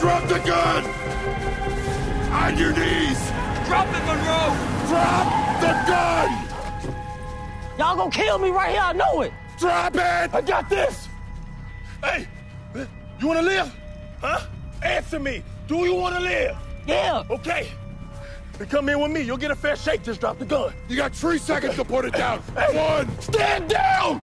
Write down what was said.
Drop the gun! On your knees! Drop it, Monroe! Drop the gun! Y'all gonna kill me right here, I know it. Drop it! I got this! Hey, you wanna live? Huh? Answer me. Do you wanna live? Yeah. Okay. Then come in with me. You'll get a fair shake. Just drop the gun. You got three seconds to put it down. One! Stand down!